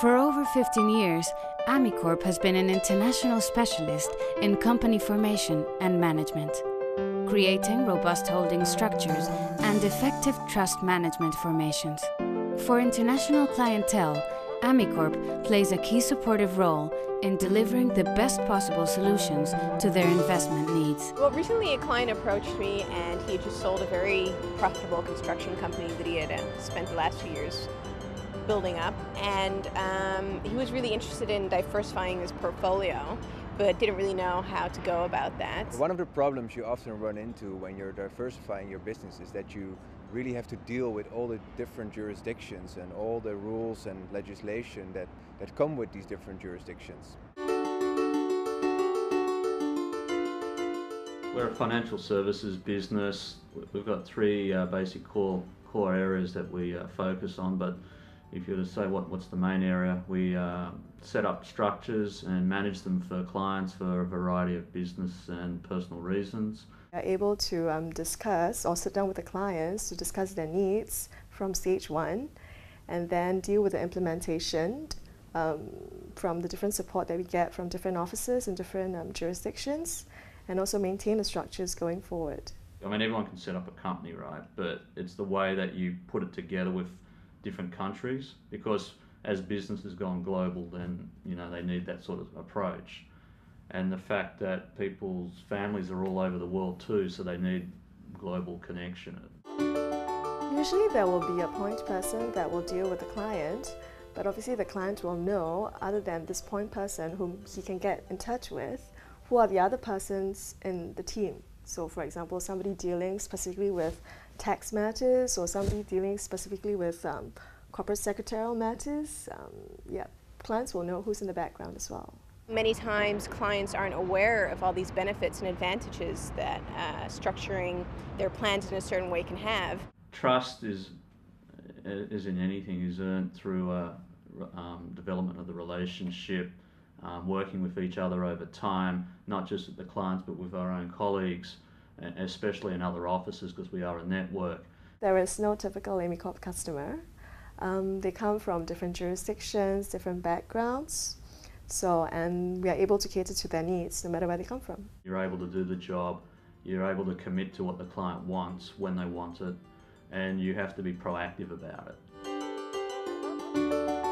For over 15 years, Amicorp has been an international specialist in company formation and management, creating robust holding structures and effective trust management formations. For international clientele, Amicorp plays a key supportive role in delivering the best possible solutions to their investment needs. Well, recently a client approached me and he had just sold a very profitable construction company that he had uh, spent the last few years building up, and um, he was really interested in diversifying his portfolio, but didn't really know how to go about that. One of the problems you often run into when you're diversifying your business is that you really have to deal with all the different jurisdictions and all the rules and legislation that, that come with these different jurisdictions. We're a financial services business. We've got three uh, basic core core areas that we uh, focus on, but if you were to say what, what's the main area, we uh, set up structures and manage them for clients for a variety of business and personal reasons. We are able to um, discuss or sit down with the clients to discuss their needs from stage one and then deal with the implementation um, from the different support that we get from different offices and different um, jurisdictions and also maintain the structures going forward. I mean, everyone can set up a company, right? But it's the way that you put it together with different countries because as business has gone global, then you know they need that sort of approach, and the fact that people's families are all over the world too, so they need global connection. Usually, there will be a point person that will deal with the client, but obviously, the client will know, other than this point person whom he can get in touch with, who are the other persons in the team. So, for example, somebody dealing specifically with tax matters or somebody dealing specifically with um, corporate secretarial matters. Um, yeah, clients will know who's in the background as well. Many times clients aren't aware of all these benefits and advantages that uh, structuring their plans in a certain way can have. Trust is, is in anything, is earned through uh, um, development of the relationship, um, working with each other over time, not just with the clients but with our own colleagues, especially in other offices because we are a network. There is no typical Amicorp customer. Um, they come from different jurisdictions, different backgrounds. So, and we are able to cater to their needs no matter where they come from. You're able to do the job, you're able to commit to what the client wants when they want it, and you have to be proactive about it.